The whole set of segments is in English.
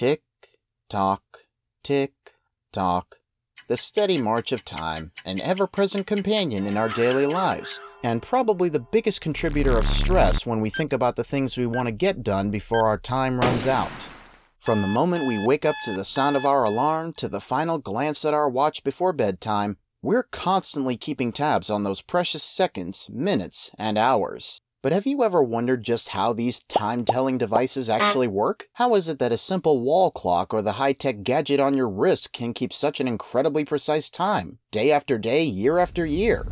Tick, tock, tick, tock. The steady march of time, an ever present companion in our daily lives, and probably the biggest contributor of stress when we think about the things we want to get done before our time runs out. From the moment we wake up to the sound of our alarm to the final glance at our watch before bedtime, we're constantly keeping tabs on those precious seconds, minutes, and hours. But have you ever wondered just how these time-telling devices actually work? How is it that a simple wall clock or the high-tech gadget on your wrist can keep such an incredibly precise time, day after day, year after year?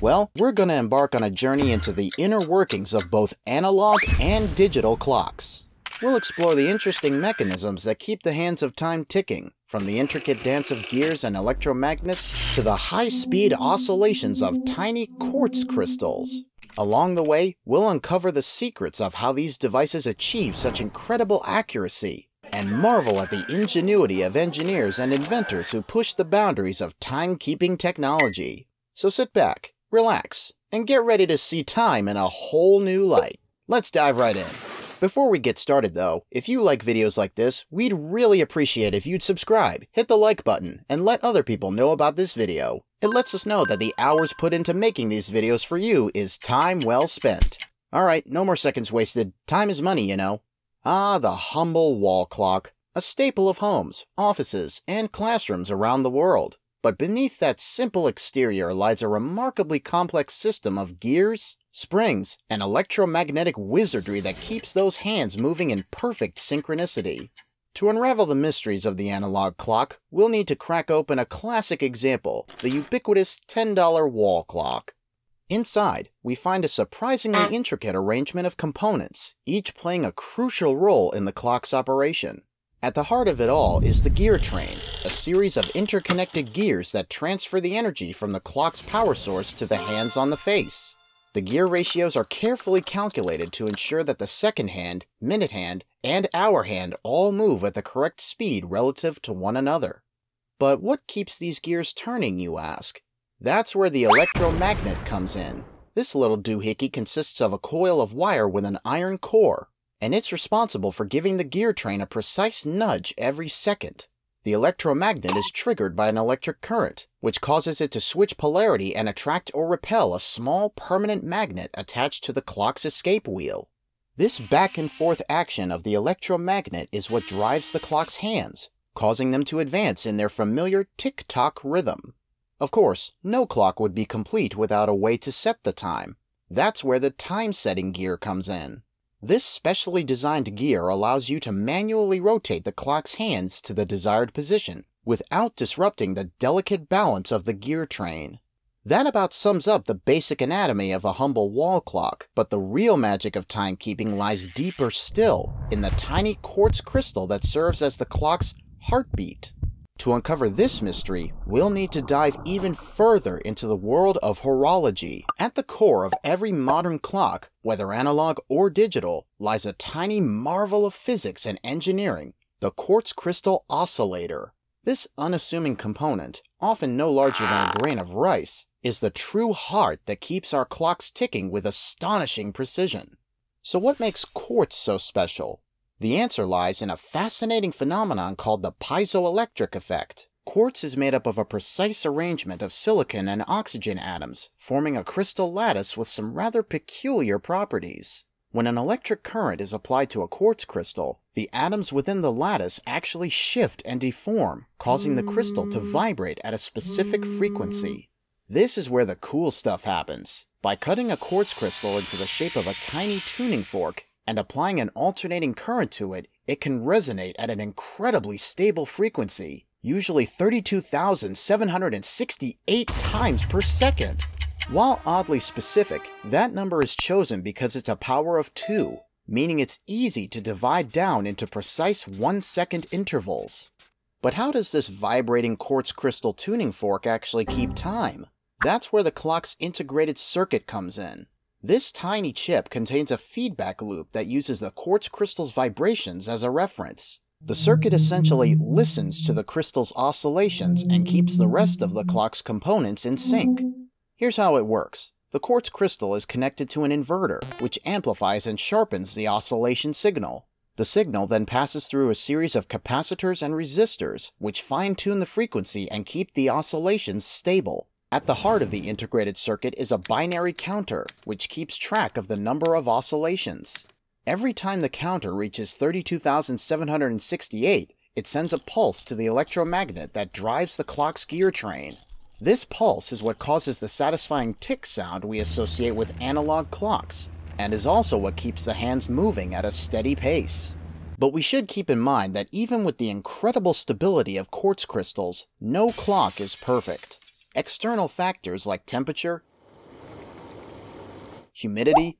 Well, we're going to embark on a journey into the inner workings of both analog and digital clocks. We'll explore the interesting mechanisms that keep the hands of time ticking, from the intricate dance of gears and electromagnets to the high-speed oscillations of tiny quartz crystals. Along the way, we'll uncover the secrets of how these devices achieve such incredible accuracy and marvel at the ingenuity of engineers and inventors who push the boundaries of timekeeping technology. So sit back, relax, and get ready to see time in a whole new light. Let's dive right in. Before we get started though, if you like videos like this, we'd really appreciate if you'd subscribe, hit the like button, and let other people know about this video. It lets us know that the hours put into making these videos for you is time well spent. Alright, no more seconds wasted. Time is money, you know. Ah, the humble wall clock. A staple of homes, offices, and classrooms around the world. But beneath that simple exterior lies a remarkably complex system of gears, springs, and electromagnetic wizardry that keeps those hands moving in perfect synchronicity. To unravel the mysteries of the analog clock, we'll need to crack open a classic example, the ubiquitous $10 wall clock. Inside, we find a surprisingly um. intricate arrangement of components, each playing a crucial role in the clock's operation. At the heart of it all is the gear train, a series of interconnected gears that transfer the energy from the clock's power source to the hands on the face. The gear ratios are carefully calculated to ensure that the second hand, minute hand, and hour hand all move at the correct speed relative to one another. But what keeps these gears turning, you ask? That's where the electromagnet comes in. This little doohickey consists of a coil of wire with an iron core, and it's responsible for giving the gear train a precise nudge every second. The electromagnet is triggered by an electric current, which causes it to switch polarity and attract or repel a small permanent magnet attached to the clock's escape wheel. This back and forth action of the electromagnet is what drives the clock's hands, causing them to advance in their familiar tick-tock rhythm. Of course, no clock would be complete without a way to set the time. That's where the time-setting gear comes in. This specially designed gear allows you to manually rotate the clock's hands to the desired position without disrupting the delicate balance of the gear train. That about sums up the basic anatomy of a humble wall clock, but the real magic of timekeeping lies deeper still, in the tiny quartz crystal that serves as the clock's heartbeat. To uncover this mystery, we'll need to dive even further into the world of horology. At the core of every modern clock, whether analog or digital, lies a tiny marvel of physics and engineering, the quartz crystal oscillator. This unassuming component, often no larger than a grain of rice, is the true heart that keeps our clocks ticking with astonishing precision. So what makes quartz so special? The answer lies in a fascinating phenomenon called the piezoelectric effect. Quartz is made up of a precise arrangement of silicon and oxygen atoms, forming a crystal lattice with some rather peculiar properties. When an electric current is applied to a quartz crystal, the atoms within the lattice actually shift and deform, causing the crystal to hmm. vibrate at a specific hmm. frequency. This is where the cool stuff happens. By cutting a quartz crystal into the shape of a tiny tuning fork, and applying an alternating current to it, it can resonate at an incredibly stable frequency, usually 32,768 times per second. While oddly specific, that number is chosen because it's a power of 2, meaning it's easy to divide down into precise 1 second intervals. But how does this vibrating quartz crystal tuning fork actually keep time? That's where the clock's integrated circuit comes in. This tiny chip contains a feedback loop that uses the quartz crystal's vibrations as a reference. The circuit essentially listens to the crystal's oscillations and keeps the rest of the clock's components in sync. Here's how it works. The quartz crystal is connected to an inverter, which amplifies and sharpens the oscillation signal. The signal then passes through a series of capacitors and resistors, which fine-tune the frequency and keep the oscillations stable. At the heart of the integrated circuit is a binary counter, which keeps track of the number of oscillations. Every time the counter reaches 32,768, it sends a pulse to the electromagnet that drives the clock's gear train. This pulse is what causes the satisfying tick sound we associate with analog clocks, and is also what keeps the hands moving at a steady pace. But we should keep in mind that even with the incredible stability of quartz crystals, no clock is perfect. External factors like temperature, humidity,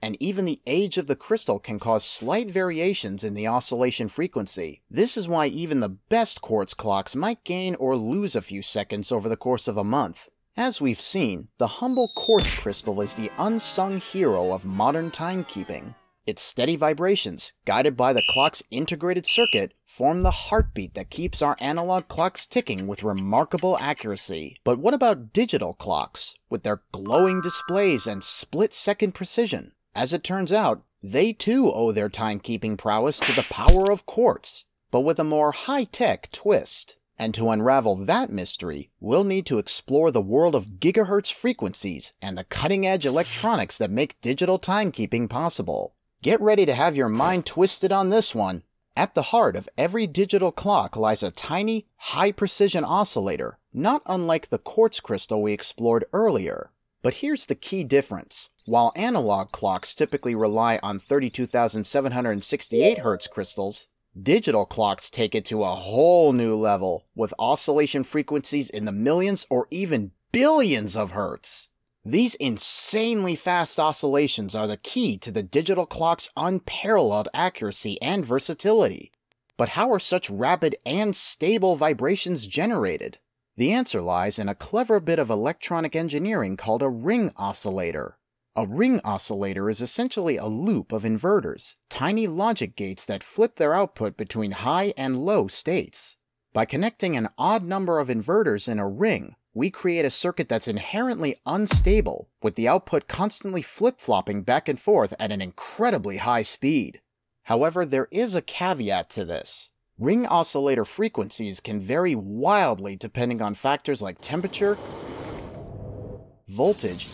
and even the age of the crystal can cause slight variations in the oscillation frequency. This is why even the best quartz clocks might gain or lose a few seconds over the course of a month. As we've seen, the humble quartz crystal is the unsung hero of modern timekeeping. Its steady vibrations, guided by the clock's integrated circuit, form the heartbeat that keeps our analog clocks ticking with remarkable accuracy. But what about digital clocks, with their glowing displays and split-second precision? As it turns out, they too owe their timekeeping prowess to the power of quartz, but with a more high-tech twist. And to unravel that mystery, we'll need to explore the world of gigahertz frequencies and the cutting-edge electronics that make digital timekeeping possible. Get ready to have your mind twisted on this one. At the heart of every digital clock lies a tiny, high-precision oscillator, not unlike the quartz crystal we explored earlier. But here's the key difference. While analog clocks typically rely on 32,768 Hz crystals, digital clocks take it to a whole new level, with oscillation frequencies in the millions or even billions of Hertz. These insanely fast oscillations are the key to the digital clock's unparalleled accuracy and versatility. But how are such rapid and stable vibrations generated? The answer lies in a clever bit of electronic engineering called a ring oscillator. A ring oscillator is essentially a loop of inverters, tiny logic gates that flip their output between high and low states. By connecting an odd number of inverters in a ring, we create a circuit that's inherently unstable, with the output constantly flip-flopping back and forth at an incredibly high speed. However, there is a caveat to this. Ring oscillator frequencies can vary wildly depending on factors like temperature, voltage,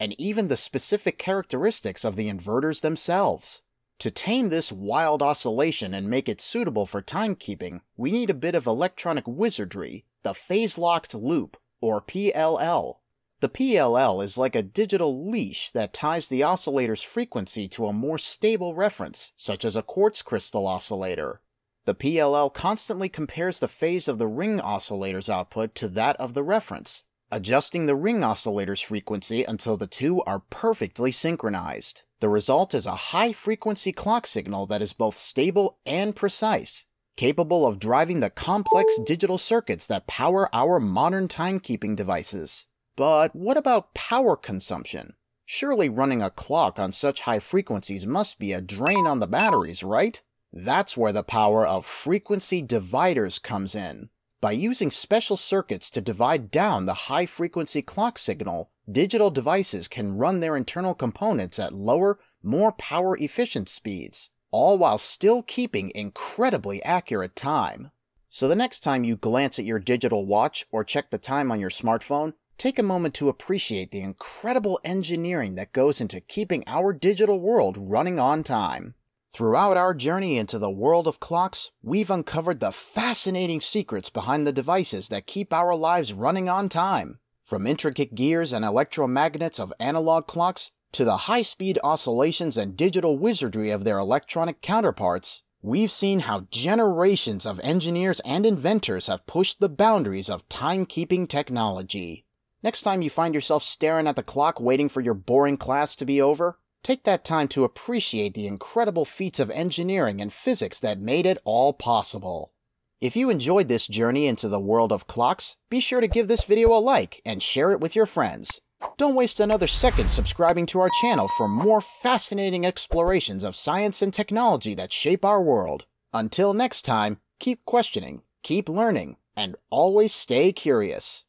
and even the specific characteristics of the inverters themselves. To tame this wild oscillation and make it suitable for timekeeping, we need a bit of electronic wizardry, the phase-locked loop, or PLL. The PLL is like a digital leash that ties the oscillator's frequency to a more stable reference, such as a quartz crystal oscillator. The PLL constantly compares the phase of the ring oscillator's output to that of the reference, adjusting the ring oscillator's frequency until the two are perfectly synchronized. The result is a high-frequency clock signal that is both stable and precise, capable of driving the complex digital circuits that power our modern timekeeping devices. But what about power consumption? Surely running a clock on such high frequencies must be a drain on the batteries, right? That's where the power of frequency dividers comes in. By using special circuits to divide down the high-frequency clock signal, digital devices can run their internal components at lower, more power-efficient speeds, all while still keeping incredibly accurate time. So the next time you glance at your digital watch or check the time on your smartphone, take a moment to appreciate the incredible engineering that goes into keeping our digital world running on time. Throughout our journey into the world of clocks, we've uncovered the fascinating secrets behind the devices that keep our lives running on time. From intricate gears and electromagnets of analog clocks to the high-speed oscillations and digital wizardry of their electronic counterparts, we've seen how generations of engineers and inventors have pushed the boundaries of timekeeping technology. Next time you find yourself staring at the clock waiting for your boring class to be over, Take that time to appreciate the incredible feats of engineering and physics that made it all possible. If you enjoyed this journey into the world of clocks, be sure to give this video a like and share it with your friends. Don't waste another second subscribing to our channel for more fascinating explorations of science and technology that shape our world. Until next time, keep questioning, keep learning, and always stay curious.